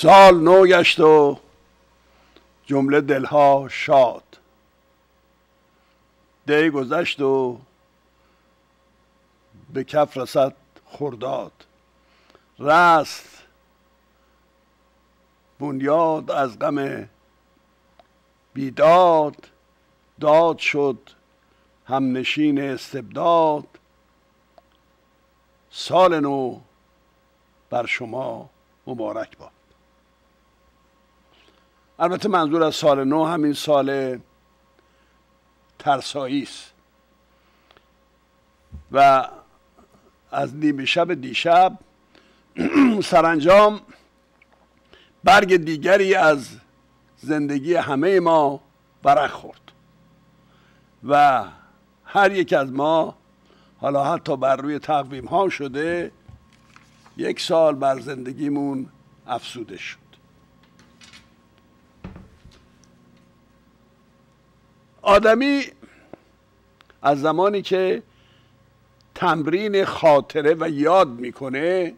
سال نو گشت و جمله دلها شاد. دی گذشت و به کف رسد خرداد. رست بنیاد از غم بیداد. داد شد همنشین استبداد. سال نو بر شما مبارک باد. البته منظور از سال نو همین سال ترسایی است. و از نیمه شب دیشب سرانجام برگ دیگری از زندگی همه ما برخ خورد. و هر یک از ما حالا حتی بر روی تقویم ها شده یک سال بر زندگیمون افسوده شد. آدمی از زمانی که تمرین خاطره و یاد می‌کنه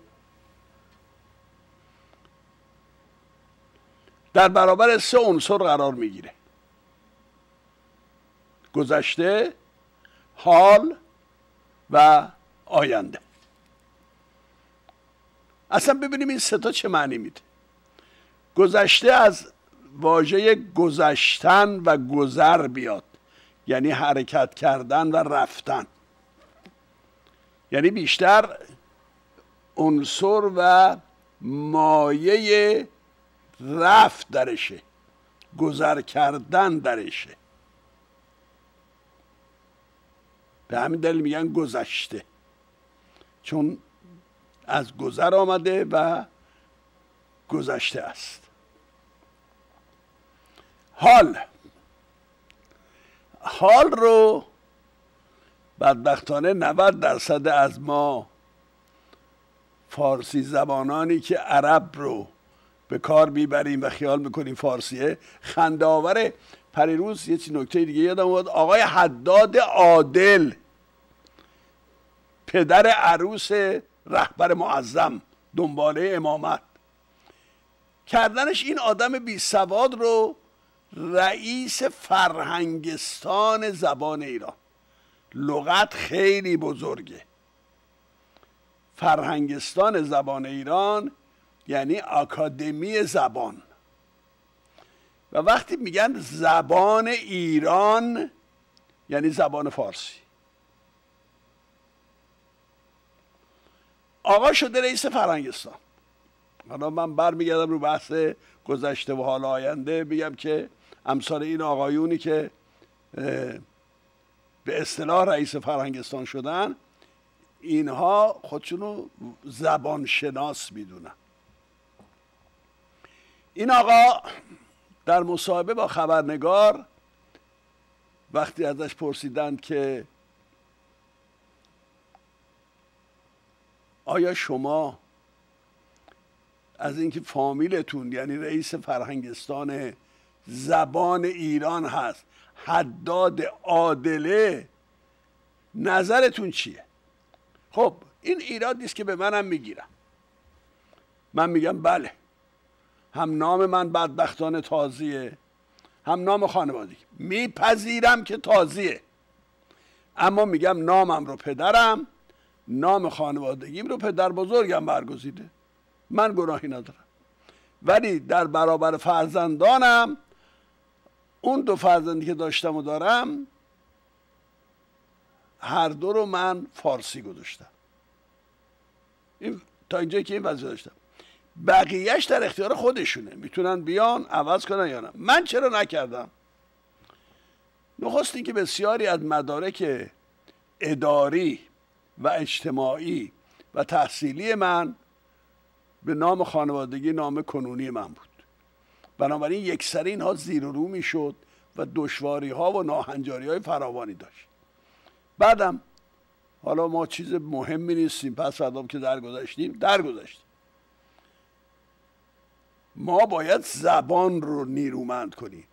در برابر سه عنصر قرار می‌گیره. گذشته حال و آینده. اصلا ببینیم این ستا چه معنی میده. گذشته از واژه گذشتن و گذر بیاد. یعنی حرکت کردن و رفتن. یعنی بیشتر عنصر و مایه رفت درشه. گذر کردن درشه. به همین دلیل میگن گذشته. چون از گذر آمده و گذشته است. حال. حال رو بدبختانه 90 درصد از ما فارسی زبانانی که عرب رو به کار می‌بریم و خیال می‌کنیم فارسیه خنده آوره پریروز یه چی نکته دیگه یادم اومد. آقای حداد عادل پدر عروس رهبر معظم دنباله امامت. کردنش این آدم بی سواد رو رئیس فرهنگستان زبان ایران. لغت خیلی بزرگه. فرهنگستان زبان ایران یعنی آکادمی زبان. و وقتی میگن زبان ایران یعنی زبان فارسی. آقا شده رئیس فرهنگستان. حالا من برمیگردم رو بحث گذشته و حال آینده میگم که امثال این آقایونی که به اصطلاح رئیس فرهنگستان شدن اینها خودشونو زبان شناس می‌دونن. این آقا در مصاحبه با خبرنگار وقتی ازش پرسیدند که آیا شما از اینکه فامیلتون یعنی رئیس فرهنگستان زبان ایران هست. حداد عادله. نظرتون چیه؟ خب این ایراد نیست که به منم می‌گیرم من میگم بله. هم نام من بدبختان تازیه هم نام خانوادگی میپذیرم که تازیه. اما میگم نامم رو پدرم نام خانوادگیم رو پدر بزرگم برگزیده. من گناهی ندارم. ولی در برابر فرزندانم اون دو فرزندی که داشتم و دارم هر دو رو من فارسی گذاشتم. این تا اینجا که این وضعی داشتم. بقیهش در اختیار خودشونه. می‌تونن بیان عوض کنن یا نه. من چرا نکردم؟ نخست که بسیاری از مدارک اداری و اجتماعی و تحصیلی من به نام خانوادگی نام کنونی من بود. بنابراین یکسری اینها زیر و رو می‌شد و دشواری ها و ناهنجاری های فراوانی داشت. بعدم حالا ما چیز مهمی نیستیم پس فردام که درگذشتیم درگذشتیم. ما باید زبان رو نیرومند کنیم.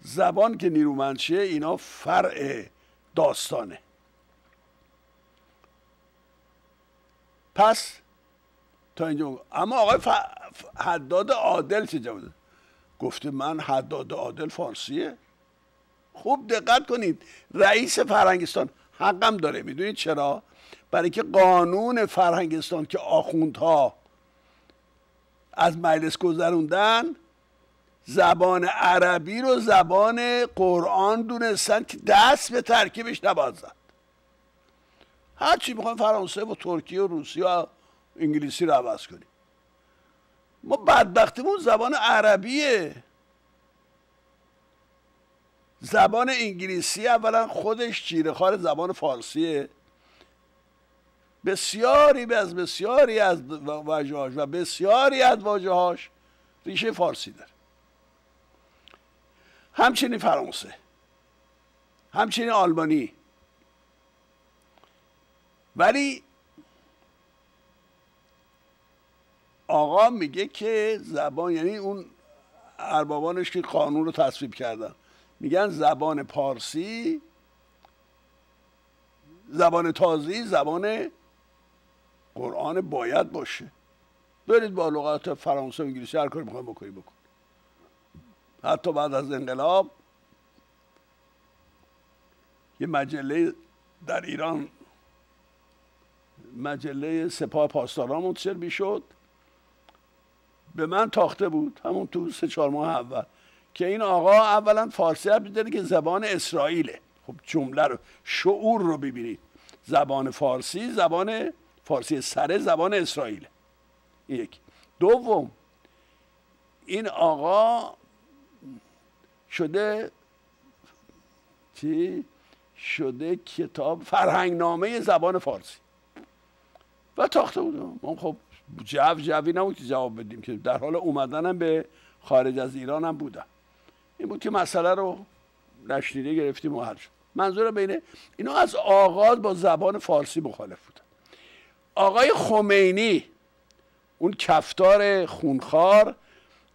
زبان که نیرومند شه اینا فرع داستانه. پس تا اینجا اما آقای ف... حداد عادل چه جواب گفته من حداد عادل فارسیه. خوب دقت کنید رئیس فرهنگستان حقم داره. می‌دونید چرا؟ برای که قانون فرهنگستان که آخوندها از مجلس گذروندن زبان عربی رو زبان قرآن دونستن که دست به ترکیبش نباید زد. هرچی می‌خوایم فرانسه و ترکیه و روسیه و انگلیسی رو عوض کنیم. ما بدبختیمون زبان عربیه. زبان انگلیسی اولا خودش چیره زبان فارسیه. بسیاری از بسیاری از واژه‌هاش و بسیاری از واژه‌هاش ریشه فارسی داره. همچنین فرانسه. همچنین آلمانی. ولی آقا میگه که زبان یعنی اون اربابانش که قانون رو تصویب کردن میگن زبان پارسی زبان تازی زبان قرآن باید باشه. برید با لغات فرانسه و انگلیسی هر کاری می‌خوایم بکنی بکن. حتی بعد از انقلاب یه مجله در ایران مجله سپاه پاسداران منتشر می‌شد. به من تاخته بود همون تو سه چهار ماه اول که این آقا اولا فارسی هم داره که زبان اسرائیله. خب جمله رو شعور رو ببینید. زبان فارسی زبان فارسی سره زبان اسرائیل یک. دوم این آقا شده چی؟ شده کتاب فرهنگنامه زبان فارسی. و تاخته بود. ما خب جو جوی نبود که جواب بدیم که در حال اومدنم به خارج از ایران هم بودم. این بود که مسئله رو نشنیده گرفتیم و حل منظور بینه اینا از آغاز با زبان فارسی مخالف بودن آقای خمینی اون کفتار خونخوار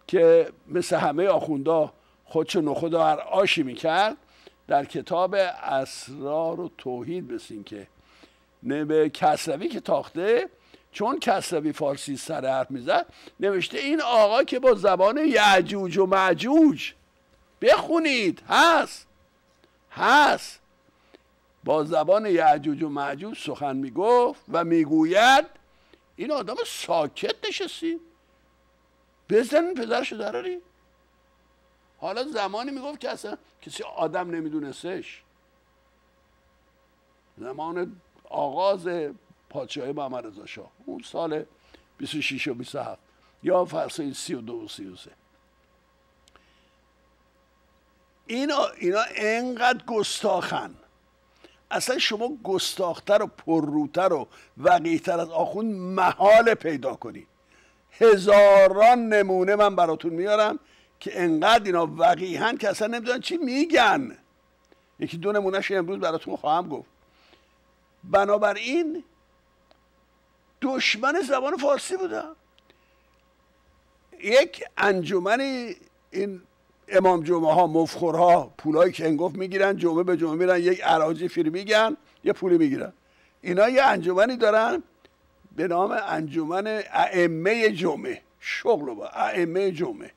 که مثل همه آخوندا خودشو نخود هر آشی می‌کرد در کتاب اسرار و توحید بسین که به کسروی که تاخته چون کسروی فارسی سر حرف می‌زد نوشته این آقا که با زبان یعجوج و معجوج. بخونید. هست. هست. با زبان یعجوج و معجوج سخن می‌گفت و می‌گوید این آدم ساکت نشستی. بزن پدرشو دراری. حالا زمانی می‌گفت که اصلا کسی آدم نمیدونستش. زمان آغاز پادشاهی محمد رضا شاه. اون سال 26 و 27 یا فرسای 32 و 33 اینا اینا انقدر گستاخن. اصلا شما گستاختر و پرروتر و وقیتر از آخون محال پیدا کنید. هزاران نمونه من براتون میارم که انقدر اینا وقیهن که اصلا نمی‌دونن چی میگن. یکی دو نمونهش امروز براتون خواهم گفت. بنابراین دشمن زبان فارسی بودن یک انجمنی این امام جمعه ها مفخورها پولایی که انگفت می‌گیرن جمعه به جمعه میرن یک عراجی فیلم میگن یه پولی می‌گیرن. اینا یه انجمنی دارن به نام انجمن ائمه جمعه. شغل با ائمه جمعه.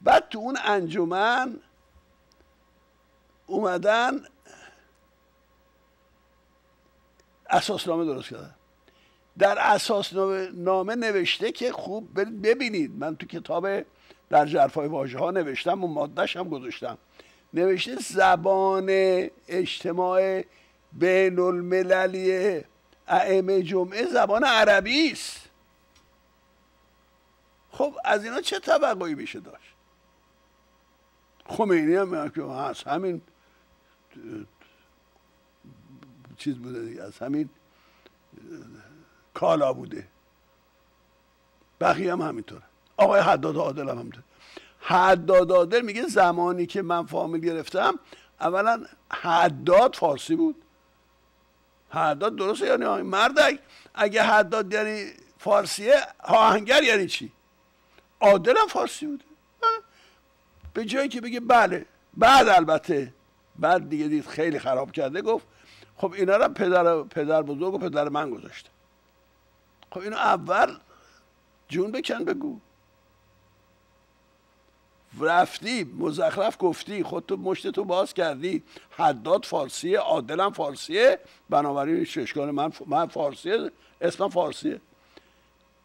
بعد تو اون انجمن اومدن اساسنامه درست کردن. در اساسنامه نوشته که خوب ببینید. من تو کتاب در جرفای واژه ها نوشتم و مادهش هم گذاشتم. نوشته زبان اجتماع بین المللی ائمه جمعه زبان عربی است. خب از اینا چه توقعی میشه داشت؟ خمینی هم هست. همین چیز بوده دیگه از همین کالا بوده. بقیه هم همینطوره آقای حداد عادل هم همینطوره حداد عادل میگه زمانی که من فامیل گرفتم اولا حداد فارسی بود. حداد درسته یعنی مردک اگه حداد یعنی فارسیه آهنگر یعنی چی؟ عادل هم فارسی بوده. به جایی که بگه بله بعد البته بعد دیگه دید خیلی خراب کرده گفت خب اینا رو پدر پدر بزرگ و پدر من گذاشته. خب اینو اول جون بکن بگو. رفتی مزخرف گفتی خودتو مشتتو باز کردی. حداد فارسیه عادلم فارسیه. بنابراین ششگان من, من فارسیه اسمم فارسیه.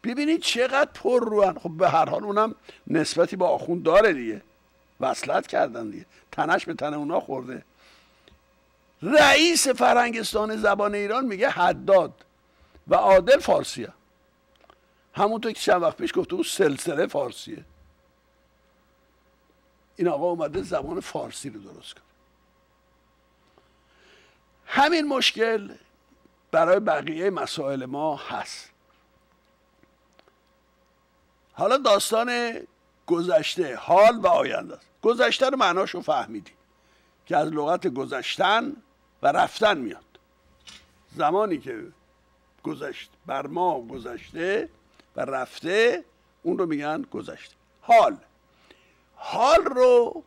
ببینید چقدر پر روان خب به هر حال اونم نسبتی با آخون داره دیگه. وصلت کردن دیگه. تنش به تن اونا خورده. رئیس فرنگستان زبان ایران میگه حداد و عادل فارسیه. همونطور که چند وقت پیش گفته اون سلسله فارسیه. این آقا اومده زبان فارسی رو درست کنه همین مشکل برای بقیه مسائل ما هست. حالا داستان گذشته حال و آینده است. گذشته رو معناش رو فهمیدیم که از لغت گذشتن و رفتن میاد. زمانی که گذشت بر ما گذشته و رفته اون رو میگن گذشته. حال. حال رو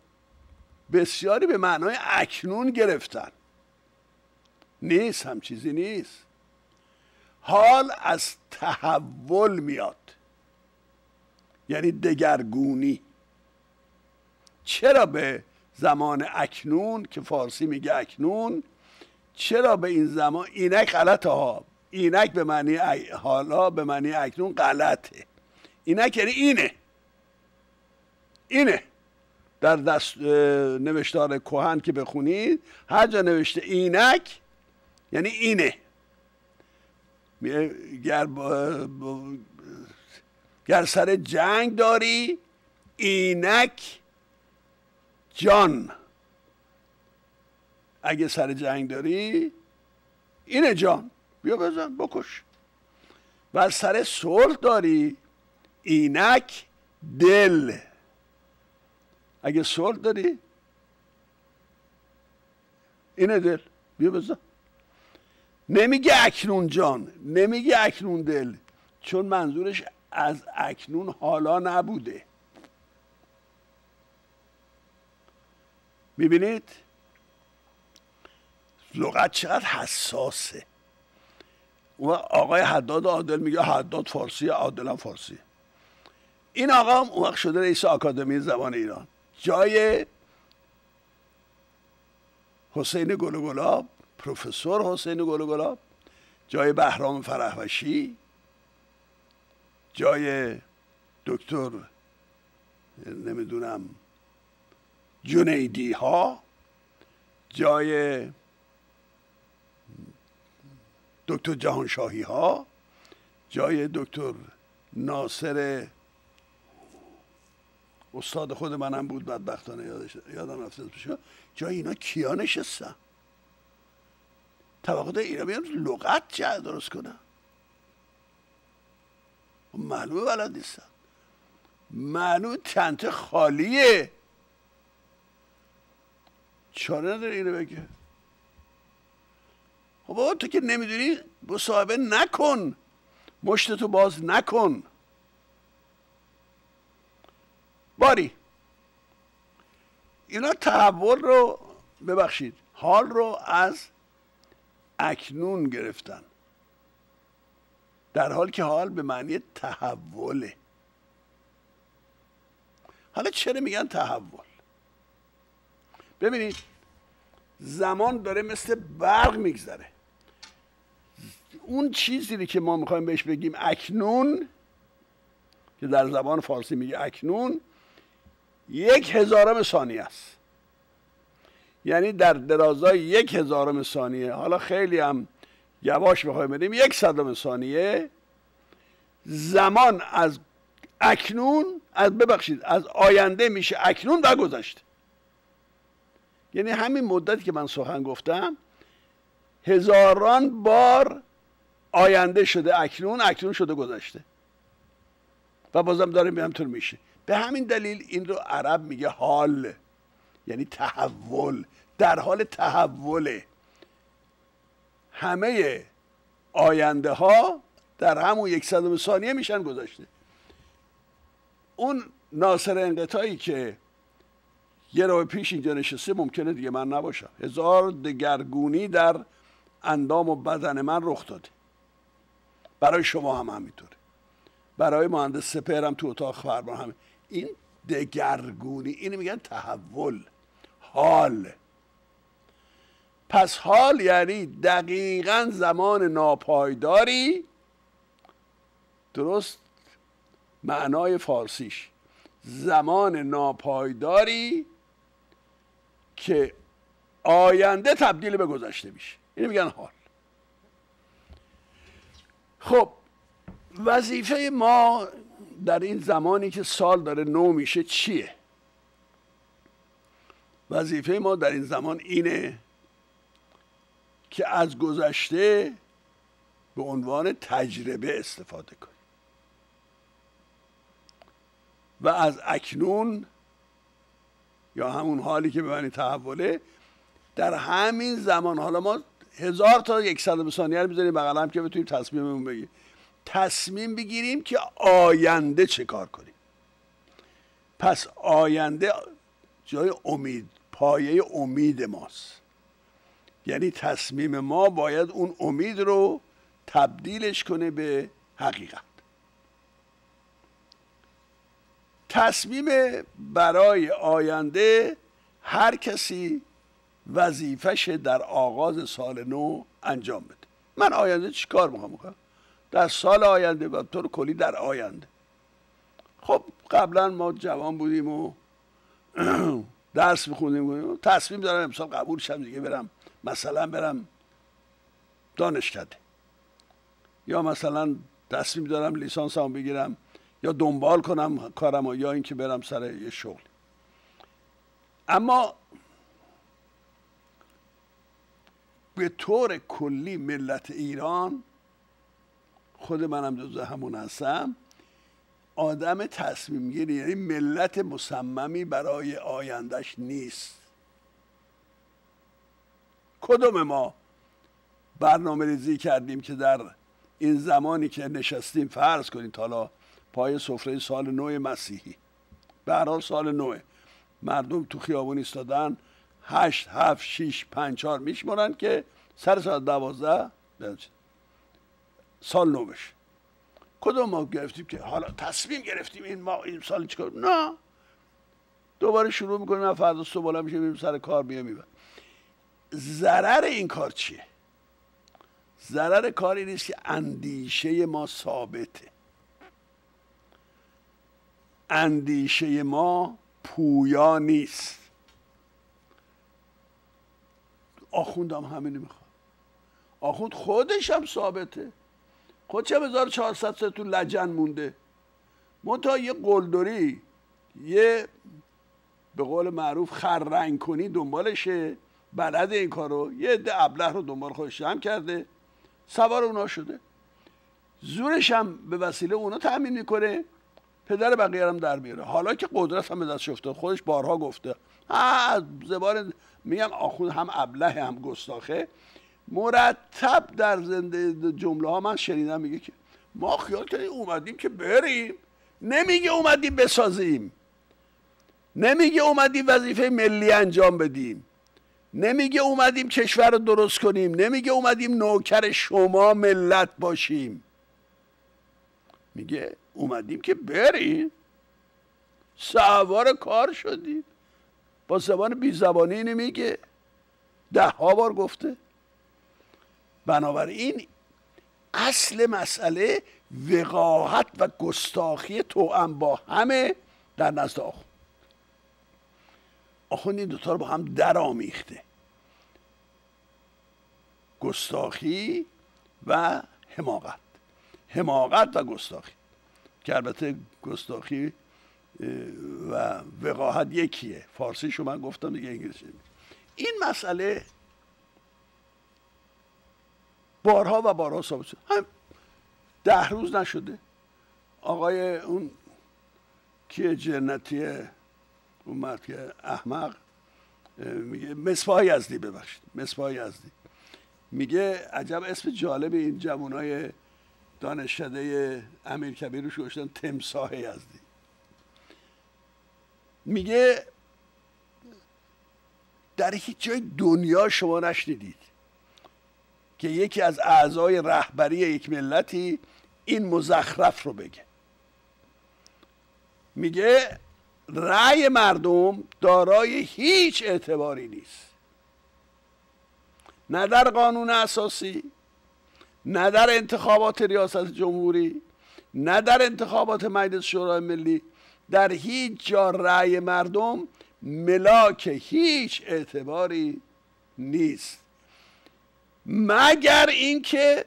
بسیاری به معنای اکنون گرفتن. نیست هم چیزی نیست. حال از تحول میاد. یعنی دگرگونی. چرا به زمان اکنون که فارسی میگه اکنون چرا به این زمان اینک غلطه ها؟ اینک به معنی حالا به معنی اکنون غلطه. اینک یعنی اینه. اینه. در دست نوشتار کوهن که بخونید هر جا نوشته اینک یعنی اینه. گر, گر سر جنگ داری اینک جان. اگه سر جنگ داری اینه جان. بیا بزن بکش. و سر صلح داری اینک دل. اگه صلح داری اینه دل. بیا بزن. نمیگه اکنون جان نمیگه اکنون دل چون منظورش از اکنون حالا نبوده. می‌بینید؟ لغت چقدر حساسه. و آقای حداد عادل میگه حداد فارسی عادلم فارسی. این آقا اون وقت شده رئیس آکادمی زبان ایران. جای حسین گل گلاب پروفسور حسین گل گلاب جای بهرام فرهوشی جای دکتر نمی‌دونم جنیدی ها جای دکتر جهانشاهی ها جای دکتر ناصر استاد خود منم بود بدبختانه یادش یادم رفته جای اینا کیا نشستن؟ طبقات اینا بیان لغت چه درست کنن؟ خب معلومه بلد نیستن. معلوم تنت خالیه. چاره نداره اینو بگه. خب بابا تو که نمی‌دونی؟ مصاحبه نکن. مشتتو باز نکن. باری. اینا تحول رو ببخشید حال رو از اکنون گرفتن. در حال که حال به معنی تحوله. حالا چرا میگن تحول؟ ببینید زمان داره مثل برق میگذره. اون چیزی که ما می‌خوایم بهش بگیم اکنون که در زبان فارسی میگه اکنون یک هزارم ثانیه است. یعنی در درازای یک هزارم ثانیه. حالا خیلی هم یواش بخوایم بریم. یک صدم ثانیه. زمان از اکنون از ببخشید از آینده میشه اکنون و گذشته یعنی همین مدتی که من سخن گفتم هزاران بار آینده شده اکنون اکنون شده گذشته. و بازم داره همطور میشه. به همین دلیل این رو عرب میگه حال یعنی تحول. در حال تحوله همه آینده ها در همون یک صدم ثانیه میشن گذاشته اون ناصر انقطاعی که یه رو پیش اینجا نشسته ممکنه دیگه من نباشم. هزار دگرگونی در اندام و بدن من رخ داده. برای شما هم همینطوره. برای مهندس سپرم تو اتاق فرمان همه این دگرگونی اینو میگن تحول حال. پس حال یعنی دقیقا زمان ناپایداری. درست معنای فارسیش. زمان ناپایداری که آینده تبدیل به گذشته میشه. اینو میگن حال. خب وظیفه ما در این زمانی که سال داره نو میشه چیه؟ وظیفه ما در این زمان اینه که از گذشته به عنوان تجربه استفاده کنیم و از اکنون یا همون حالی که به تحوله در همین زمان حالا ما هزار تا یک صد ثانیه رو بزنیم بغل که بتونیم تصمیممون بگیریم. تصمیم بگیریم که آینده چه کار کنیم. پس آینده جای امید پایه امید ماست. یعنی تصمیم ما باید اون امید رو تبدیلش کنه به حقیقت. تصمیم برای آینده هر کسی وظیفش در آغاز سال نو انجام بده. من آینده چی کار می‌خوام کنم در سال آینده و طور کلی در آینده. خب قبلا ما جوان بودیم و درس میخوندیم. تصمیم دارم امسال قبول شم دیگه برم مثلا برم دانشکده. یا مثلا تصمیم دارم لیسانس هم بگیرم یا دنبال کنم کارم یا اینکه برم سر یه شغل اما به طور کلی ملت ایران خود منم جز همون هستم آدم تصمیم گیری یعنی ملت مصممی برای آیندهش نیست. کدوم ما برنامه ریزی کردیم که در این زمانی که نشستیم فرض کنید حالا پای سفره سال نو مسیحی. به سال نوه. مردم تو خیابون ایستادن هشت هفت شیش پنج چهار میشمارن که سر ساعت دوازده سال نو بشه. کدوم ما گرفتیم که حالا تصمیم گرفتیم این ما این سال چیکار نه. دوباره شروع می‌کنیم فردا صبح بالا میشه میریم سر کار میام می‌برم ضرر این کار چیه؟ ضرر کاری نیست که اندیشه ما ثابته. اندیشه ما پویا نیست. آخوندم همینی می‌خواد. آخوند خودش هم ثابته. خودش هم 1400 سال تو لجن مونده. منتها یه قلدری یه به قول معروف خررنگ کنی دنبالشه. بلد این کارو. یه عده ابله رو دنبال خودش هم کرده. سوار اونا شده. زورش هم به وسیله اونا تأمین می‌کنه. پدر بقیه هم در میاره. حالا که قدرت هم به دست شفته. خودش بارها گفته. زبان میگم آخوند هم ابله هم گستاخه. مرتب در زنده جمله ها من شنیدم میگه که ما خیال کردیم اومدیم که بریم. نمیگه اومدیم بسازیم. نمیگه اومدیم وظیفه ملی انجام بدیم. نمیگه اومدیم کشور رو درست کنیم. نمیگه اومدیم نوکر شما ملت باشیم. میگه اومدیم که بریم. سوار کار شدیم. با زبان بی زبانی نمیگه ده ها بار گفته. بنابراین اصل مسئله وقاحت و گستاخی توأم با همه در نزد آخوند آخوند این دوتا رو با هم در آمیخته. گستاخی و حماقت. حماقت و گستاخی. که البته گستاخی و وقاحت یکیه. فارسیشو من گفتم دیگه انگلیسی این مسئله بارها و بارها ثابت شد. هم ده روز نشده. آقای اون کیه جنتی اومد که احمق میگه مصباح یزدی ببخشید. مصباح یزدی میگه عجب اسم جالب این جوانای دانشکده امیر کبیر روش گوشتن تمساه یزدی میگه در هیچ جای دنیا شما نشنیدید که یکی از اعضای رهبری یک ملتی این مزخرف رو بگه. میگه رأی مردم دارای هیچ اعتباری نیست. نه در قانون اساسی نه در انتخابات ریاست جمهوری نه در انتخابات مجلس شورای ملی در هیچ جا رأی مردم ملاک هیچ اعتباری نیست. مگر اینکه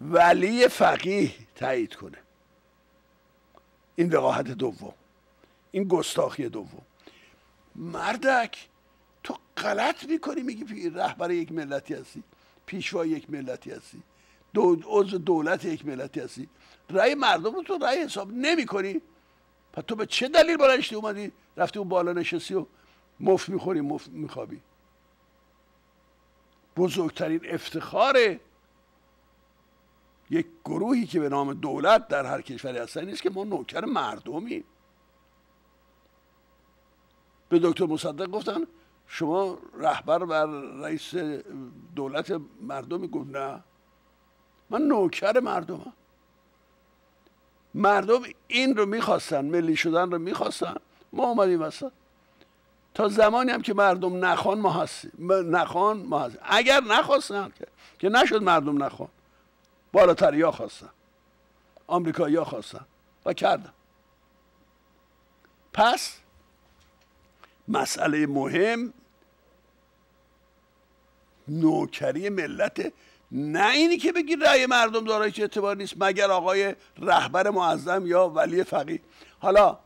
ولی فقیه تایید کنه. این وقاحت دوم. این گستاخی دوم. مردک تو غلط می‌کنی میگی رهبر یک ملتی هستی پیشوا یک ملتی هستی دو عضو دولت یک ملتی هستی. رأی مردم رو تو رأی حساب نمی کنی پس تو به چه دلیل بلنشتی اومدی رفتی اون بالا نشستی و مفت می‌خوری مفت میخوابی. بزرگترین افتخار یک گروهی که به نام دولت در هر کشوری هستن نیست که ما نوکر مردمیم به دکتر مصدق گفتن شما رهبر و رئیس دولت مردمی؟ گفت نه. من نوکر مردمم. مردم این رو می‌خواستن ملی شدن رو می‌خواستن. ما اومدیم وسط تا زمانی هم که مردم نخوان ما هستیم. نخوان ما هستیم. اگر نخواستن که, که نشد مردم نخوان. بالاتر ها خواستن. آمریکایی ها خواستن و کردن. پس مسئله مهم نوکری ملت نه اینی که بگی رأی مردم دارای چه اعتبار نیست مگر آقای رهبر معظم یا ولی فقیه. حالا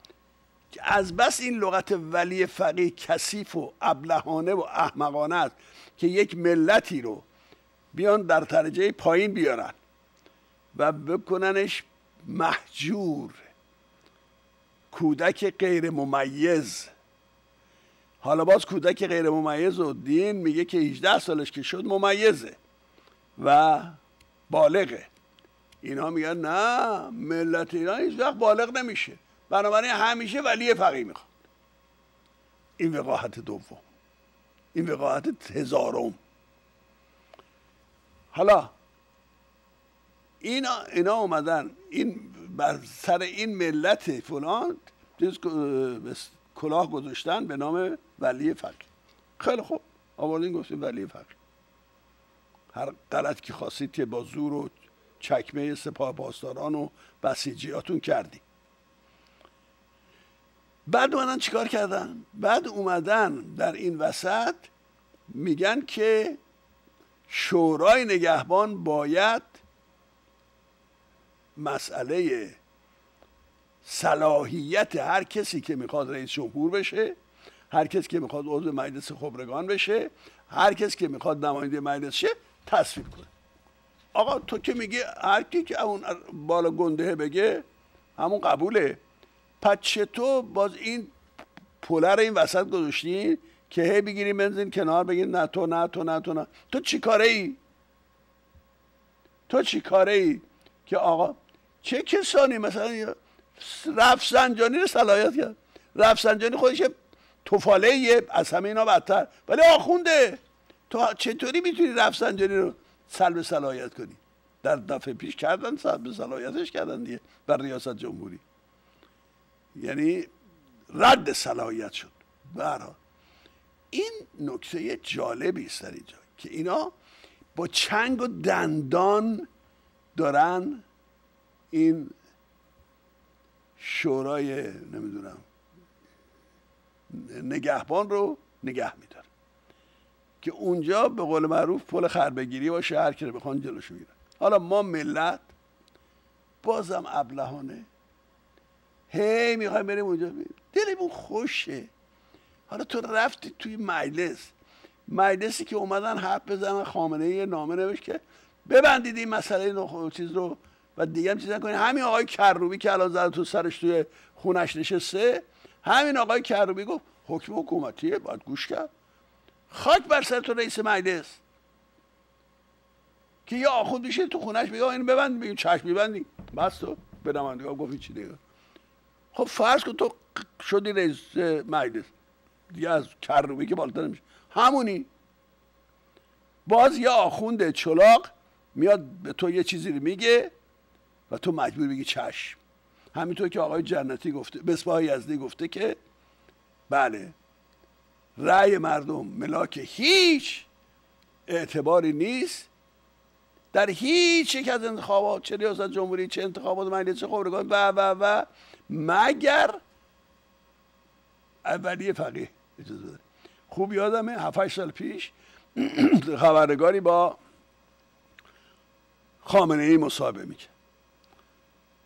از بس این لغت ولی فقیه کثیف و ابلهانه و احمقانه است که یک ملتی رو بیان در درجه پایین بیارن و بکننش محجور کودک غیر ممیز. حالا باز کودک غیر ممیز و دین میگه که 18 سالش که شد ممیزه. و بالغه. اینا میگن نه ملت ایران هیچ وقت بالغ نمیشه. بنابراین همیشه ولی فقیه می‌خواد این وقاحت دوم. این وقاحت هزارم. حالا اینا اینا اومدن. این بر سر این ملت فلان کلاه گذاشتن به نام ولی فقیه. خیلی خوب. آوردین گفتیم ولی فقیه. هر غلط که خواستید که با زور و چکمه سپاه پاسداران و بسیجیاتون کردیم بعد اومدن چیکار کردن؟ بعد اومدن در این وسط میگن که شورای نگهبان باید مسئله صلاحیت هر کسی که می‌خواد رئیس جمهور بشه هر کسی که می‌خواد عضو مجلس خبرگان بشه هر کسی که می‌خواد نماینده مجلس شه تصویب کنه. آقا تو که میگی هر کی که اون بالا گنده بگه همون قبوله. پس چطور باز این پوله رو این وسط گذاشتی که هی بگیری بنزین کنار بگی نه تو نه تو نه تو نه. تو چی کاره ای تو چی کاره ای که آقا چه کسانی مثلا رفسنجانی رو صلاحیت کرد. رفسنجانی خودش توفاله از همه اینا بدتر. ولی آخونده. تو چطوری می‌تونی رفسنجانی رو سلب صلاحیت کنی؟ در دفعه پیش کردن سلب صلاحیتش کردن دیگه بر ریاست جمهوری. یعنی رد صلاحیت شد. برها این نکته جالبی است در اینجا که اینا با چنگ و دندان دارن این شورای نمی‌دونم نگهبان رو نگه میدارن. که اونجا به قول معروف پل خربگیری و شهر که بخوان جلوش می‌گیرن. حالا ما ملت بازم ابلهانه. هی می‌خوایم بریم اونجا دلمون خوشه. حالا تو رفتی توی مجلس. مجلسی که اومدن حرف بزنن خامنه یه نامه نوشت که ببندید این مسئله چیز رو و دیگه هم چیز نکنید. همین آقای کروبی که الان زده تو سرش توی خونش نشسته همین آقای کروبی گفت حکم حکومتیه باید گوش کرد. خاک بر سر تو رئیس مجلس. که یه آخوند میشه تو خونش بگه اینو ببند بگیم چشم میبندی. بس تو به نمایندگان گفت چی دیگه. خب فرض کن تو شدی رئیس مجلس. دیگه از کروبی که بالاتر نمیشه. همونی. باز یه آخونده چلاق میاد به تو یه چیزی رو میگه و تو مجبور بگی چشم. همینطور که آقای جنتی گفته بسپاه یزدی گفته که بله رأی مردم ملاک هیچ اعتباری نیست. در هیچ یک از انتخابات چه ریاست جمهوری چه انتخابات مجلس خبرگان و و و مگر اولیه فقیه اجازه خوب یادمه 7 سال پیش خبرنگاری با خامنه ای مصاحبه می‌کرد.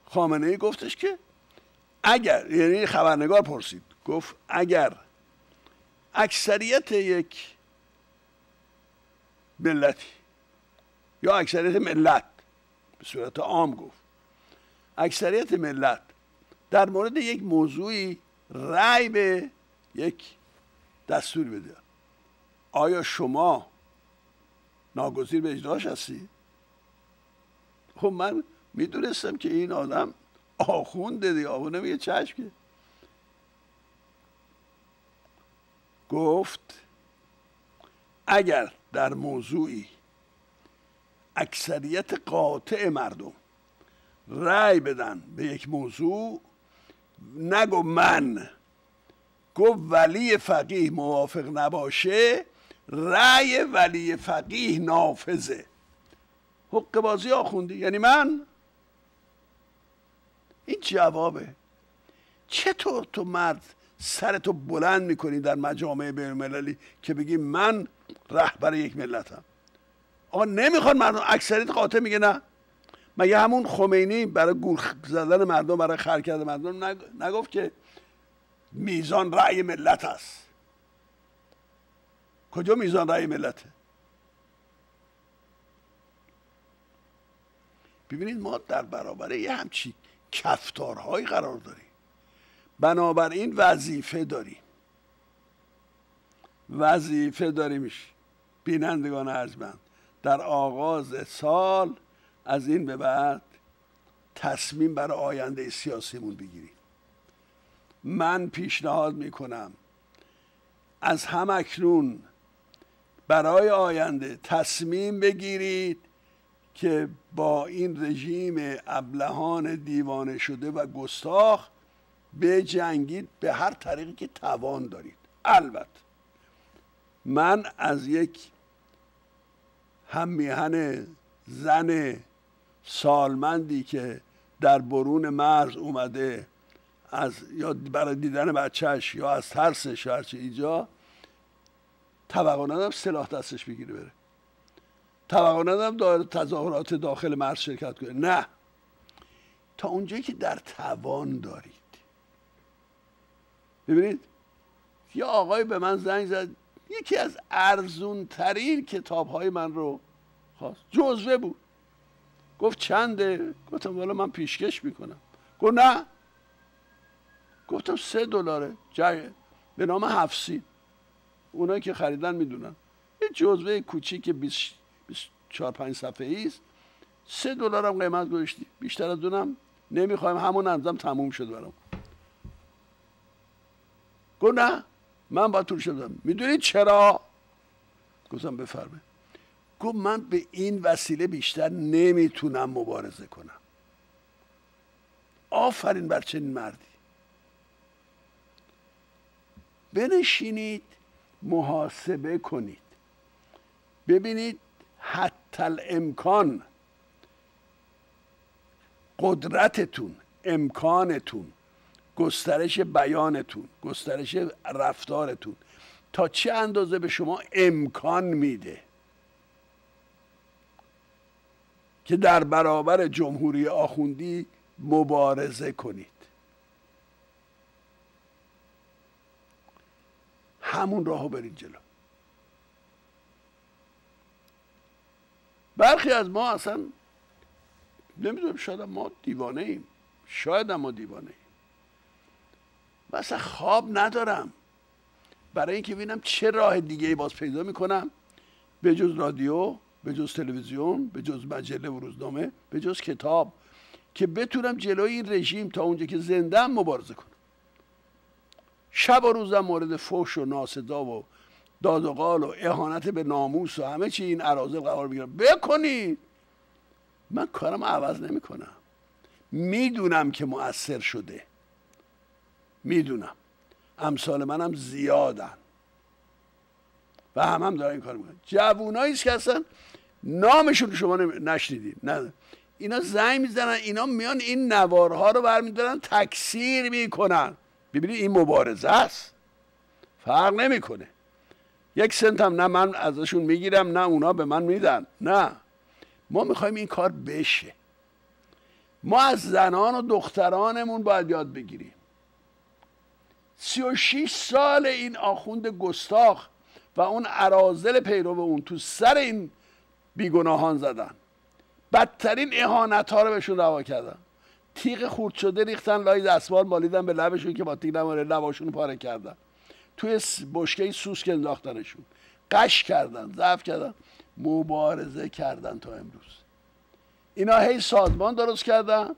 خامنه ای گفتش که اگر یعنی خبرنگار پرسید گفت اگر اکثریت یک ملتی. یا اکثریت ملت. به صورت عام گفت. اکثریت ملت در مورد یک موضوعی رأی به یک دستور بده. آیا شما ناگزیر به اجراش هستی؟ خب من می‌دونستم که این آدم آخونده دیگه آخون نمیگه چشم که. گفت اگر در موضوعی اکثریت قاطع مردم رأی بدن به یک موضوع نگو من گفت ولی فقیه موافق نباشه رأی ولی فقیه نافذه. حق بازی آخوندی یعنی من؟ این جوابه. چطور تو مرد سرتو بلند می‌کنی در مجامع بین که بگی من رهبر یک ملتم. آقا نمی‌خوان مردم اکثریت قاطع میگه نه. مگه همون خمینی برای گول زدن مردم برای خر کردن مردم نگفت که میزان رأی ملت است؟ کجا میزان رأی ملته؟ ببینید ما در برابر یه همچی کفتارهایی قرار داریم. بنابراین وظیفه داریم وظیفه داریمش بینندگان ارجمند در آغاز سال از این به بعد تصمیم برای آینده سیاسیمون بگیریم من پیشنهاد می‌کنم از هم اکنون برای آینده تصمیم بگیرید که با این رژیم ابلهان دیوانه شده و گستاخ بجنگید به هر طریقی که توان دارید. البته من از یک هم زن سالمندی که در برون مرز اومده از یا برای دیدن بچهش یا از ترسش یا هرچی اینجا توقع ندارم سلاح دستش بگیره بره. توقع ندارم تظاهرات داخل مرز شرکت کنه. نه. تا اونجایی که در توان دارید. ببینید یه آقای به من زنگ زد. یکی از ارزون ترین کتاب های من رو خواست. جزوه بود. گفت چنده؟ گفتم والا من پیشکش می‌کنم. گفت نه. گفتم سه دلاره. جای به نام هفسی اونایی که خریدن می‌دونن. یه جزوه کوچیک 24 5 صفحه است. سه دلار هم قیمت گذاشتی. بیشتر از اونم نمی‌خوایم. همون انزم تموم شد برام. گفت نه من با طول شدم. می‌دونید چرا؟ گفتم بفرمه گفت من به این وسیله بیشتر نمی‌تونم مبارزه کنم. آفرین بر چنین مردی. بنشینید محاسبه کنید. ببینید حتی الامکان قدرتتون امکانتون گسترش بیانتون گسترش رفتارتون. تا چه اندازه به شما امکان میده که در برابر جمهوری آخوندی مبارزه کنید؟ همون راهو برید جلو. برخی از ما اصلا نمی‌دونم شاید ما دیوانه ایم شاید ما دیوانه ایم مثلا خواب ندارم. برای اینکه ببینم چه راه دیگه ای باز پیدا می‌کنم. به جز رادیو به جز تلویزیون به جز مجله و روزنامه به جز کتاب که بتونم جلوی این رژیم تا اونجا که زنده مبارزه کنم. شب و روزم مورد فوش و ناسدا و داد و قال و اهانت به ناموس و همه چی این عراضل قرار بگیرم بکنید من کارم عوض نمی‌کنم. می‌دونم که مؤثر شده. می‌دونم. امثال منم زیادن. و هم هم دارن این کار می‌کنن. جوونایی که اصلا نامشون شما نشنیدید نه. اینا زنگ می‌زنن اینا میان این نوارها رو برمیدارن تکثیر می‌کنن. ببینید این مبارزه است. فرق نمی‌کنه. یک سنت هم نه من ازشون می‌گیرم نه اونا به من میدن. نه. ما می‌خوایم این کار بشه. ما از زنان و دخترانمون باید یاد بگیریم. سی و شیش سال این آخوند گستاخ و اون عرازل پیرو اون تو سر این بیگناهان زدن. بدترین اهانت ها رو بهشون روا کردن. تیغ خورد شده ریختن لای دستمال مالیدن به لبشون که با تیغ نماره لباشون پاره کردن. توی بشکه سوسک انداختنشون. قش کردن ضعف کردن. مبارزه کردن تا امروز. اینا هی سازمان درست کردن.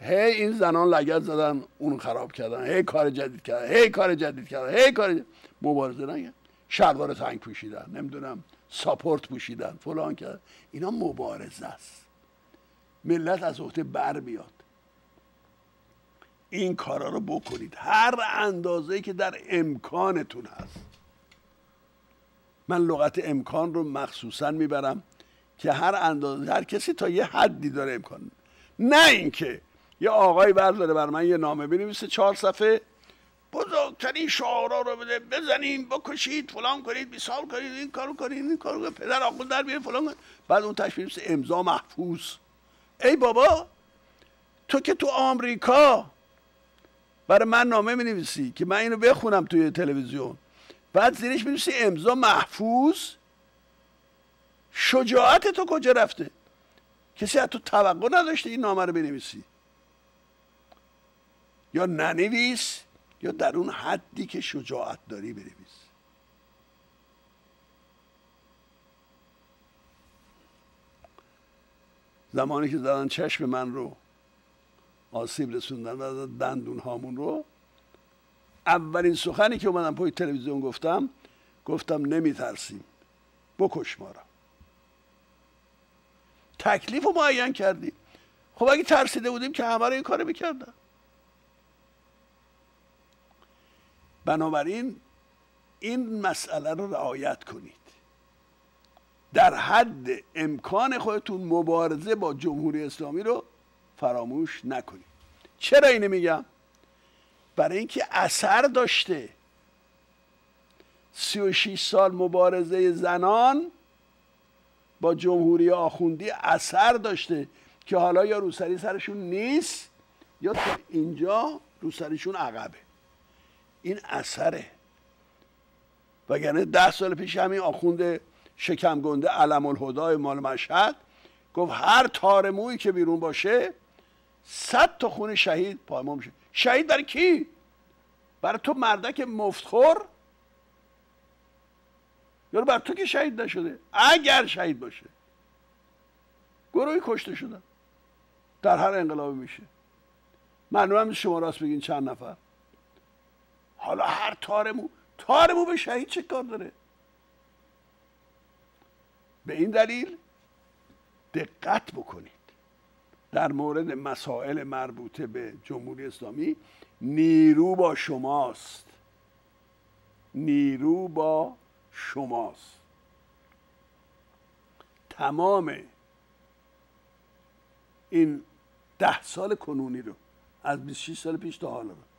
هی این زنان لگت زدن اون خراب کردن هی کار جدید کردن هی کار جدید کردن هی کار جدید. مبارزه نگن شلوار تنگ پوشیدن نمی‌دونم ساپورت پوشیدن فلان کردن. اینا مبارزه است. ملت از عهده بر بیاد این کارا رو بکنید. هر اندازه که در امکانتون هست. من لغت امکان رو مخصوصا می‌برم که هر اندازه هر کسی تا یه حدی داره امکان. نه اینکه یه آقای برداره بر من یه نامه بنویسه چهار صفحه. بزرگترین شعارا رو بده بزنیم بکشید فلان کنید بیسال کنید این کارو کنید این کارو کنید. پدر آقل در بیاره فلان کنید. بعد اون تشبیه امضا محفوظ. ای بابا تو که تو آمریکا برای من نامه می نویسی که من اینو بخونم توی تلویزیون. بعد زیرش می امضا محفوظ. شجاعت تو کجا رفته؟ کسی از تو توقع نداشته این نامه رو بنویسی. یا ننویس یا در اون حدی که شجاعت داری بنویس. زمانی که زدن چشم من رو آسیب رسوندن و دندون هامون رو اولین سخنی که اومدم پای تلویزیون گفتم گفتم نمیترسیم. بکش ما را. تکلیف رو معین کردیم خب اگه ترسیده بودیم که همه رو این کار می‌کردن. بنابراین این مسئله رو رعایت کنید. در حد امکان خودتون مبارزه با جمهوری اسلامی رو فراموش نکنید. چرا اینو میگم؟ برای اینکه اثر داشته سی و سال مبارزه زنان با جمهوری آخوندی اثر داشته که حالا یا روسری سرشون نیست یا تا اینجا روسریشون عقبه. این اثره. وگرنه ده سال پیش همین آخوند شکم گنده علم الهدای مال مشهد گفت هر تار مویی که بیرون باشه صد تا خون شهید پایمان میشه. شهید برای کی؟ برای تو مردک مفتخور؟ یا بر تو که شهید نشده؟ اگر شهید باشه. گروهی کشته شدن. در هر انقلابی میشه. معلوم شما راست بگین چند نفر. حالا هر تارمو تارمو به شهید چه کار داره؟ به این دلیل دقت بکنید. در مورد مسائل مربوطه به جمهوری اسلامی نیرو با شماست. نیرو با شماست. تمام این ده سال کنونی رو از 26 سال پیش تا حالا رو.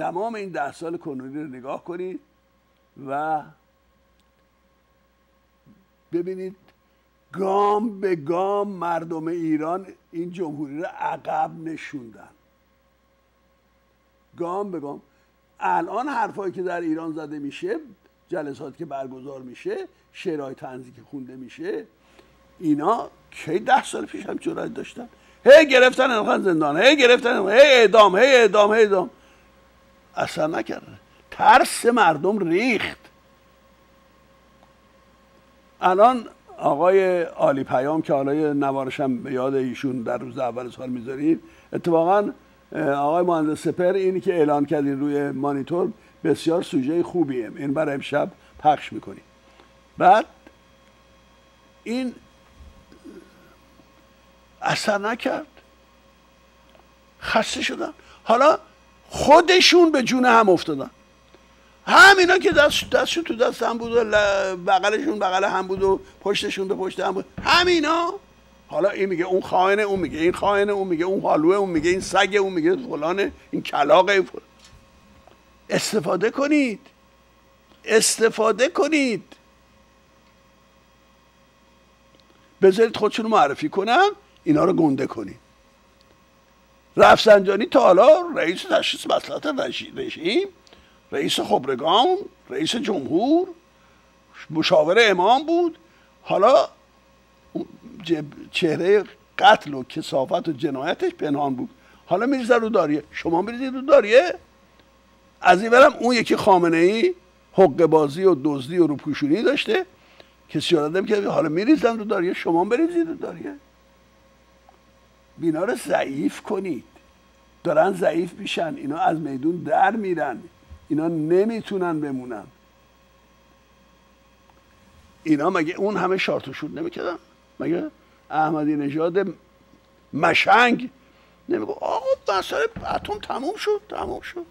تمام این ده سال کنونی رو نگاه کنید و ببینید گام به گام مردم ایران این جمهوری رو عقب نشوندن. گام به گام. الان حرفایی که در ایران زده میشه جلساتی که برگزار میشه شعرهای تنزی که خونده میشه اینا کی ده سال پیش هم جرأت داشتن؟ هی گرفتن انداختن زندان هی گرفتن هی اعدام هی اعدام هی اعدام. اصلا نکردن ترس مردم ریخت. الان آقای عالی پیام که حالا نوارشم به یاد ایشون در روز اول سال می‌ذاریم اتفاقا آقای مهندس سپر اینی که اعلان کردین روی مانیتور بسیار سوژه خوبیه. این برای امشب پخش می‌کنیم. بعد این اثر نکرد. خسته شدن حالا خودشون به جون هم افتادن. همینا که دست دستشون تو دست هم بود و بغلشون بغل هم بود و پشتشون به پشت هم بود. همینا. حالا این میگه اون خائنه اون میگه این خائنه اون میگه اون حالوه اون میگه این سگه اون میگه فلانه این کلاقه استفاده کنید. استفاده کنید. بذارید خودشون معرفی کنم اینا رو گنده کنید. رفسنجانی تا حالا رئیس تشخیص مسئلات رژیم رئیس خبرگان رئیس جمهور مشاور امام بود. حالا چهره قتل و کسافت و جنایتش پنهان بود. حالا میریزه رو داریه شما میریزید رو داریه از این برم اون یکی خامنه ای حق بازی و دزدی و روپوشونی داشته که سیادم که حالا میریزن رو داریه شما بریزید رو داریه بینا رو ضعیف کنید. دارن ضعیف میشن اینا از میدون در میرن اینا نمی‌تونن بمونن. اینا مگه اون همه شارت و شود نمی‌کردن؟ مگه احمدی نژاد مشنگ نمیگو آقا مسئله اتم تموم شد تموم شد.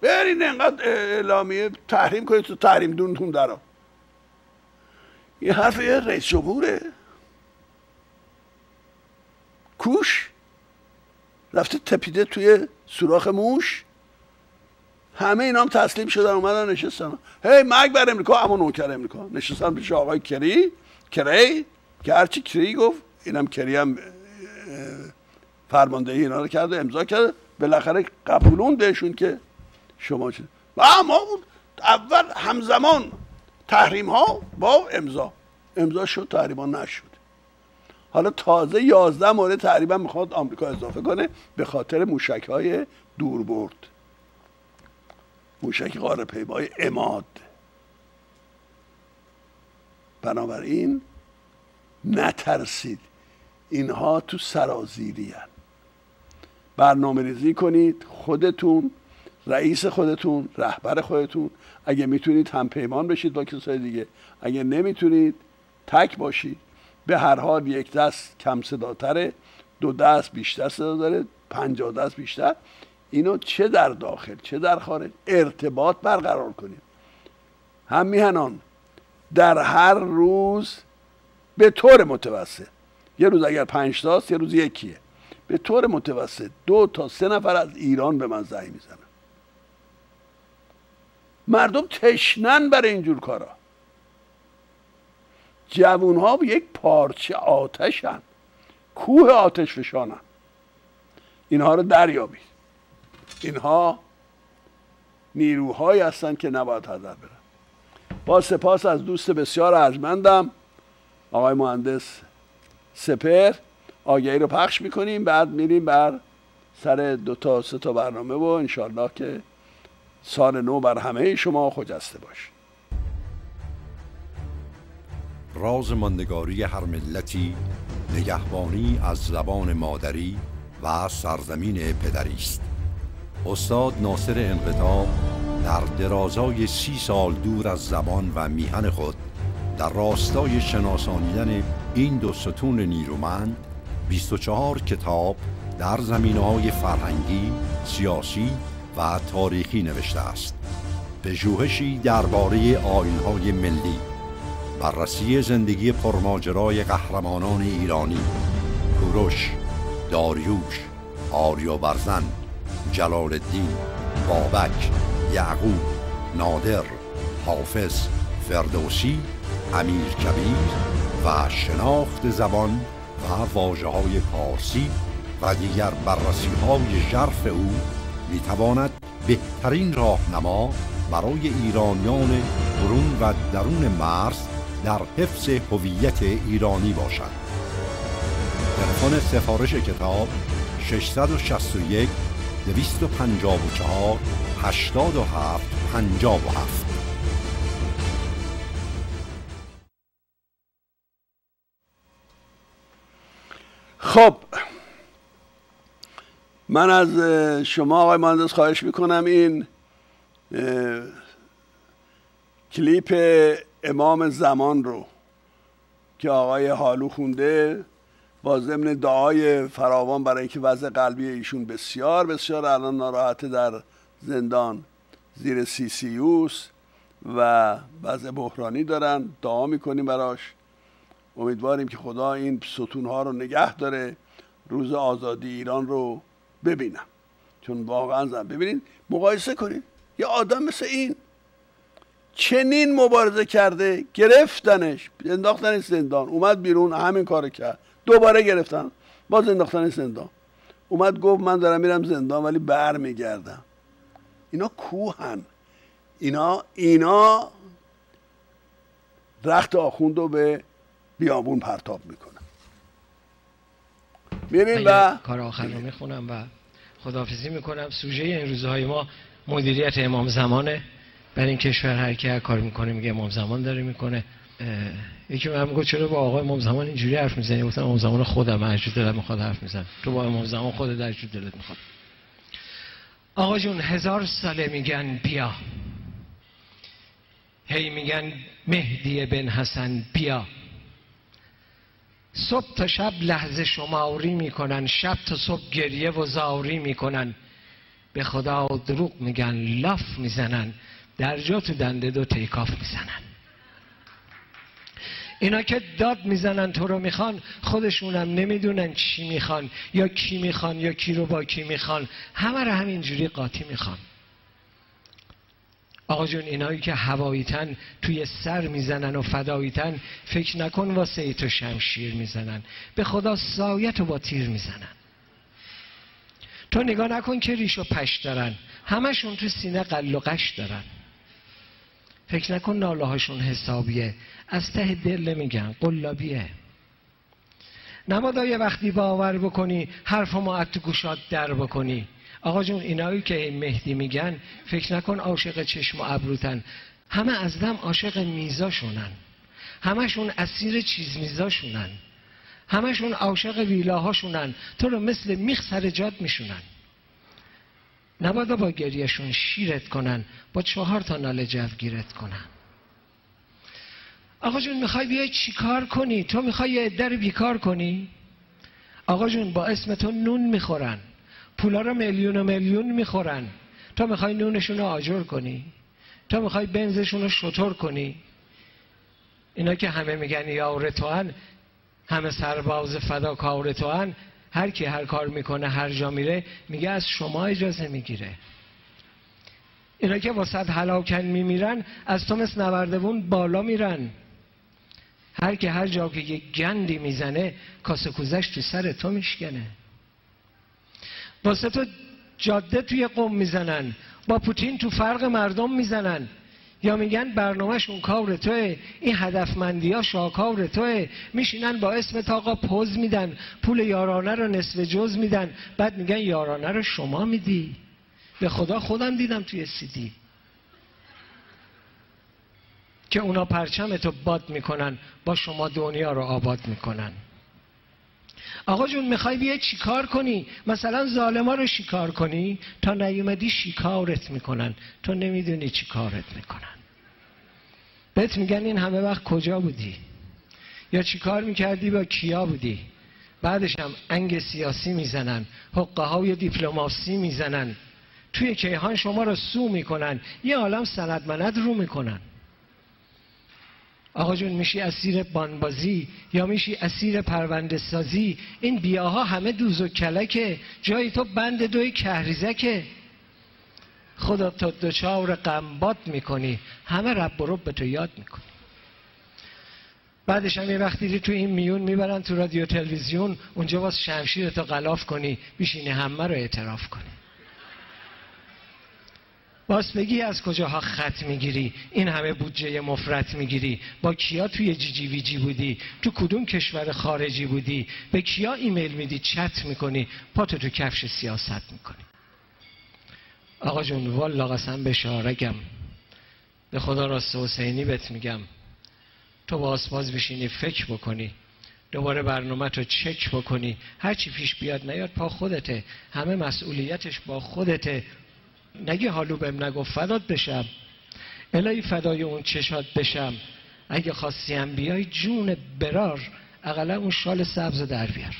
برین انقدر اعلامیه تحریم کنید تو تحریم دونتون درا. یه حرف یه رئیس جمهوره. کوش رفته تپیده توی سوراخ موش. همه اینا هم تسلیم شدن اومدن نشستن. هی مرگ بر امریکا اما نوکر امریکا. نشستن پیش آقای کری. کری؟ که هرچی کری گفت اینم کری هم فرماندهی اینا رو کرده امضا کرده بالاخره قبولون بهشون که شما چه و اما اول همزمان تحریم ها با امضا. امضا شد تحریم ها نشد. حالا تازه یازده مورد تحریما می‌خواد آمریکا اضافه کنه به خاطر موشک های دور برد. موشک قاره پیمای اماد. بنابراین نترسید. اینها تو سرازیری هن. برنامه ریزی کنید خودتون رئیس خودتون رهبر خودتون. اگه می‌تونید هم پیمان بشید با کسای دیگه. اگه نمی‌تونید تک باشید. به هر حال یک دست کم صداتره دو دست بیشتر صدا داره پنجاه دست بیشتر. اینو چه در داخل چه در خارج؟ ارتباط برقرار کنید هم میهنان در هر روز به طور متوسط یه روز اگر پنج تاست یه روز یکیه. به طور متوسط دو تا سه نفر از ایران به من زنگ می‌زنن. مردم تشنن برای اینجور کارا. جوون ها یک پارچه آتشن. کوه آتش فشانن. اینها رو دریابید. اینها نیروهایی هستند که نباید هدر برن. با سپاس از دوست بسیار ارجمندم آقای مهندس سپر آگهی رو پخش می‌کنیم بعد میریم بر سر دو تا سه تا برنامه و انشالله که سال نو بر همه شما خجسته باش راز ماندگاری هر ملتی نگهبانی از زبان مادری و سرزمین پدری است استاد ناصر انقطاب در درازای سی سال دور از زبان و میهن خود در راستای شناسانیدن این دو ستون نیرومند 24 کتاب در زمینه های فرهنگی، سیاسی و تاریخی نوشته است. پژوهشی درباره های ملی، بررسی زندگی پرماجرای قهرمانان ایرانی، کوروش، داریوش، آریا برزن، جلال الدین، بابک، یعقوب، نادر، حافظ، فردوسی، امیر کبیر و شناخت زبان و واجه های پارسی و دیگر بررسی های ژرف او می‌تواند بهترین راهنما برای ایرانیان برون و درون مرز در حفظ هویت ایرانی باشد. تلفن سفارش کتاب 661 254 87 57 خب من از شما آقای مهندس خواهش می‌کنم این کلیپ امام زمان رو که آقای حالو خونده با ضمن دعای فراوان برای اینکه وضع قلبی ایشون بسیار بسیار الان ناراحته در زندان زیر سی سیوس و وضع بحرانی دارن دعا می‌کنیم براش. امیدواریم که خدا این ستونها رو نگه داره روز آزادی ایران رو ببینم. چون واقعا زن ببینید مقایسه کنید. یه آدم مثل این چنین مبارزه کرده گرفتنش انداختنش زندان. اومد بیرون همین کار کرد. دوباره گرفتن باز انداختنش زندان. اومد گفت من دارم میرم زندان ولی بر میگردم اینا کوهن. اینا اینا رخت آخوند رو به بیابون پرتاب می‌کنن. میریم و کار آخر رو می‌خونم و خداحافظی می‌کنم. سوژه این روزهای ما مدیریت امام زمانه. برای این کشور هر کی هر کار می‌کنه میگه امام زمان داره می‌کنه. یکی من گفت چرا با آقای امام زمان اینجوری حرف می‌زنی؟ گفتم امام زمان خودم هر دلت می‌خواد حرف میزن تو با امام زمان خود در دلت می‌خواد. آقا جون هزار ساله میگن بیا. هی میگن مهدی بن حسن بیا. صبح تا شب لحظه شماری می‌کنن شب تا صبح گریه و زاری می‌کنن. به خدا دروغ میگن لاف می‌زنن. در جا تو دنده دو تیکاف می‌زنن. اینا که داد می‌زنن تو رو می‌خوان خودشونم نمی‌دونن چی می‌خوان. یا کی می‌خوان یا کی رو با کی می‌خوان. همه رو همینجوری قاطی می‌خوان. آقا جون اینایی که هواییتن توی سر می‌زنن و فداییتن فکر نکن واسه ای تو شمشیر می‌زنن. به خدا سایت و با تیر می‌زنن. تو نگاه نکن که ریش و پش دارن. همشون تو سینه قل و قش دارن. فکر نکن ناله هاشون حسابیه. از ته دل نمیگن. قلابیه. نمادا یه وقتی باور بکنی حرف ما تو گوشات در بکنی. آقا جون اینایی که مهدی میگن فکر نکن عاشق چشم و ابروتن. همه از دم عاشق میزاشونن. همشون اسیر چیز میزاشونن. همشون عاشق ویلاهاشونن. تو رو مثل میخ سر جاد میشونن. نبادا با گریهشون شیرت کنن با چهار تا ناله جوگیرت کنن. آقا جون می‌خوای بیای چیکار کنی؟ تو می‌خوای یه عده بیکار کنی؟ آقا جون با اسم تو نون می‌خورن. پولا رو میلیون و میلیون می‌خورن. تو می‌خوای نونشون رو آجر کنی؟ تو می‌خوای بنزشون رو شطور کنی؟ اینا که همه میگن تو همه سرباز فداکار تو هر کی هر کار می‌کنه هر جا میره میگه از شما اجازه می‌گیره. اینا که واسط هلاکن میمیرن از تو مثل نوردبون بالا میرن. هر که هر جا که یک گندی می‌زنه کاسه کوزش تو سر تو میشکنه. واسه تو جاده توی قوم می‌زنن. با پوتین تو فرق مردم می‌زنن. یا میگن برنامهشون کار توه این هدفمندی ها شاکار توه. میشینن با اسم تاقا پوز میدن پول یارانه رو نصف جز میدن. بعد میگن یارانه رو شما میدی. به خدا خودم دیدم توی سیدی. که اونا پرچم تو باد می‌کنن با شما دنیا رو آباد می‌کنن. آقا جون می‌خوای بیای چیکار کنی؟ مثلا ظالما رو شکار کنی؟ تا نیومدی شکارت می‌کنن. تو نمی‌دونی چی کارت می‌کنن. بهت میگن این همه وقت کجا بودی؟ یا چیکار می‌کردی؟ با کیا بودی؟ بعدش هم انگ سیاسی می‌زنن حقه های دیپلماسی می‌زنن. توی کیهان شما رو سو می‌کنن. یه عالم سندمند رو می‌کنن. آقا جون میشی اسیر بانبازی یا میشی اسیر پرونده سازی این بیاها همه دوز و کلکه. جای تو بند دوی کهریزکه. خدا تا دچار قنبات می‌کنی. همه رب و رب به تو یاد می‌کنی. بعدش هم یه وقتی تو این میون می‌برن تو رادیو تلویزیون اونجا باز شمشیر تو غلاف کنی. بیشینی همه رو اعتراف کنی. باز بگی از کجاها خط می‌گیری؟ این همه بودجه مفرت می‌گیری. با کیا توی جی وی جی بودی؟ تو کدوم کشور خارجی بودی؟ به کیا ایمیل میدی؟ چت می‌کنی؟ پاتو تو کفش سیاست می‌کنی. آقا جون والا قسم به شارگم به خدا راست حسینی بهت میگم. تو با باز بشینی فکر بکنی. دوباره برنامه تو چک بکنی. هرچی پیش بیاد نیاد پا خودته. همه مسئولیتش با خودته. نگه حالو بهم نگفت فدات بشم. الهی فدای اون چشات بشم. اگه خواستیم بیای جون برار اقلا اون شال سبز در بیار.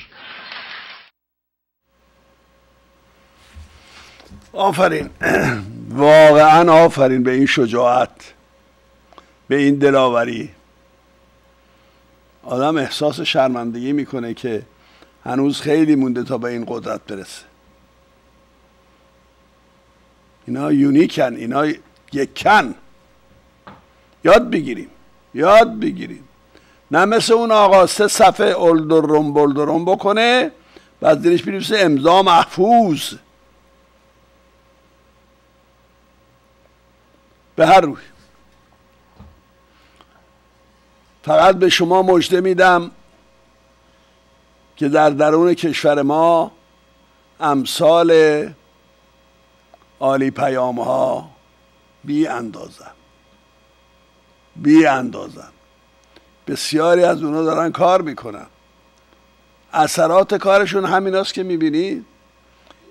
آفرین. واقعا آفرین به این شجاعت به این دلاوری. آدم احساس شرمندگی می‌کنه که هنوز خیلی مونده تا به این قدرت برسه. اینا یونیکن اینا یکن. یاد بگیریم یاد بگیریم. نه مثل اون آقا سه صفحه اولدرم بلدرم بکنه بعد زیرش بنویسه امضا محفوظ. به هر روی. فقط به شما مژده میدم که در درون کشور ما امثال عالی پیام ها بی اندازن بی اندازن بسیاری از اونا دارن کار می‌کنن. اثرات کارشون همیناست که می‌بینید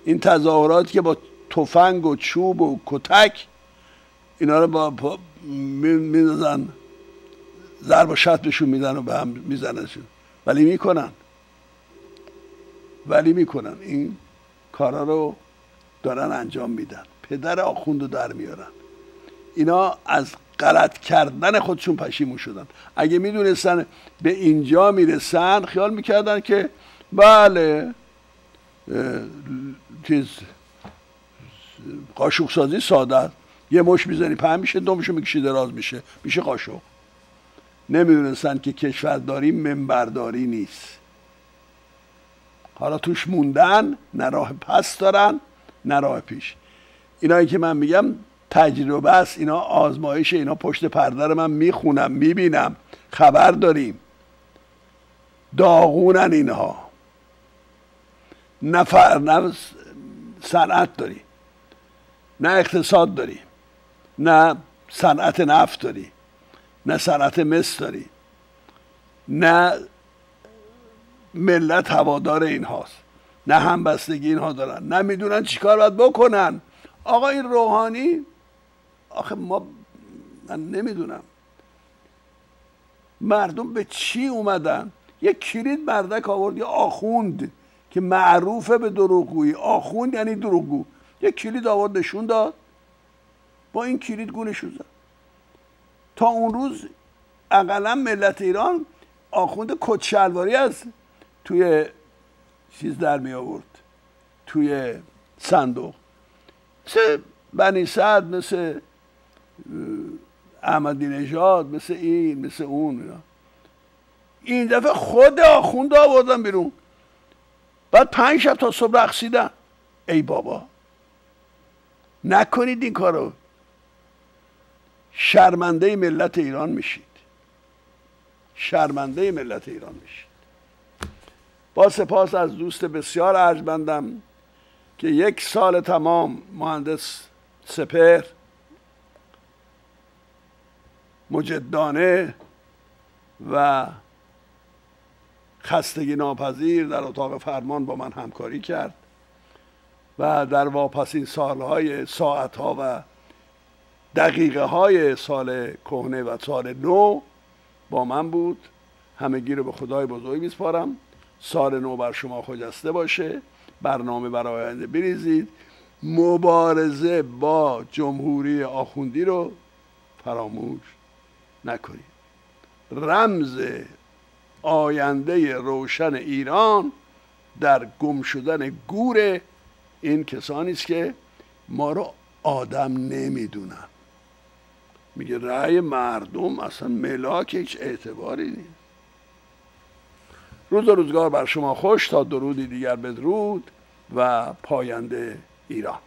این تظاهراتی که با تفنگ و چوب و کتک اینا رو با میدازن ضرب و شتمشون میدن و به هم میزنشون ولی می‌کنن. ولی می‌کنن. این کارا رو دارن انجام میدن. پدر آخوند رو در میارن. اینا از غلط کردن خودشون پشیمون شدن. اگه می‌دونستن به اینجا می‌رسن خیال می‌کردن که بله چیز قاشق سازی ساده یه مش می‌زنی پهم میشه دومشو می‌کشی دراز میشه. میشه قاشق. نمی‌دونستن که کشورداری منبرداری نیست. حالا توش موندن نه راه پس دارن. نه راه پیش. اینایی که من میگم تجربه است اینا آزمایش اینا پشت پرده رو من می‌خونم می‌بینم خبر داریم. داغونن اینها. نفر نه صنعت داری. نه اقتصاد داری. نه صنعت نفت داری. نه صنعت مس داری. نه ملت هوادار این هاست نه همبستگی اینها دارن نه می‌دونن چیکار باید بکنن. آقا این روحانی آخه ما من نمی‌دونم. مردم به چی اومدن؟ یه کلید مردک آورد یه آخوند که معروفه به دروغگویی. آخوند یعنی دروغگو. یه کلید آورد نشون داد. با این کلید گونشون زد تا اون روز اقلا ملت ایران آخوند کچلواری از توی چیز در می آورد توی صندوق. مثل بنی سعد مثل احمدی نژاد مثل این مثل اون. این دفعه خود آخوند آوردن بیرون. بعد پنج شب تا صبح رقصیدن. ای بابا. نکنید این کارو. شرمنده ملت ایران میشید. شرمنده ملت ایران میشید. با سپاس از دوست بسیار ارجمندم که یک سال تمام مهندس سپر مجدانه و خستگی ناپذیر در اتاق فرمان با من همکاری کرد و در واپسین سالهای ساعتها و دقیقه های سال کهنه و سال نو با من بود. همگی رو به خدای بزرگ میسپارم. سال نو بر شما خجسته باشه برنامه برای آینده بریزید. مبارزه با جمهوری آخوندی رو فراموش نکنید. رمز آینده روشن ایران در گم شدن گور این کسانی است که ما رو آدم نمی‌دونن. میگه رأی مردم اصلا ملاک هیچ اعتباری نیست. روز و روزگار بر شما خوش تا درودی دیگر بدرود و پاینده ایران.